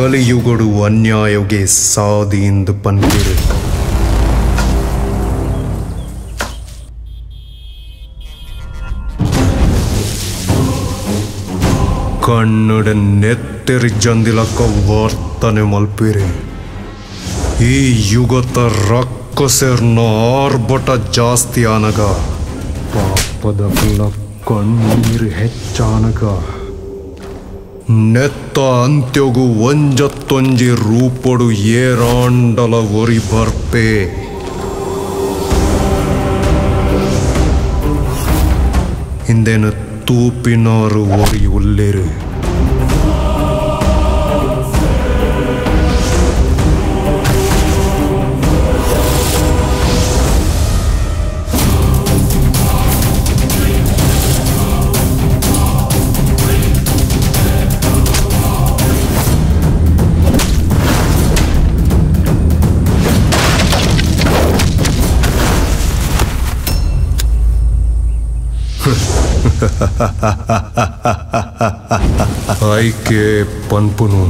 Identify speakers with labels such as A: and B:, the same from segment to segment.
A: ಕಲಿಯುಗಡು ಅನ್ಯಾಯಗೆ ಸಾದಿ ಎಂದು ಪನ್ನೀರು ನೆತ್ತರಿ ಜಂದಿಲಕ್ಕ ವರ್ತನೆ ಮಲ್ಪಿರಿ. ಈ ಯುಗತ ರಕ್ಕಸೆರ್ನ ಆರ್ಭಟ ಜಾಸ್ತಿ ಆನಗ. ಪಾಪದ ಕಣ್ಣೀರು ಹೆಚ್ಚಾನಗ. ನೆತ್ತ ಅಂತ್ಯಗು ಒಂಜತ್ತೊಂಜಿ ರೂಪಡು ಏರಾಂಡಲ ಒರಿ ಬರ್ಪೆ ಹಿಂದೇನು ತೂಪಿನಾರು ಒರಿ ಉಲ್ಲೇರು Hay que panpunú.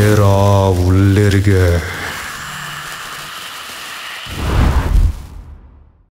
A: ஏரா உள்ளிருக்க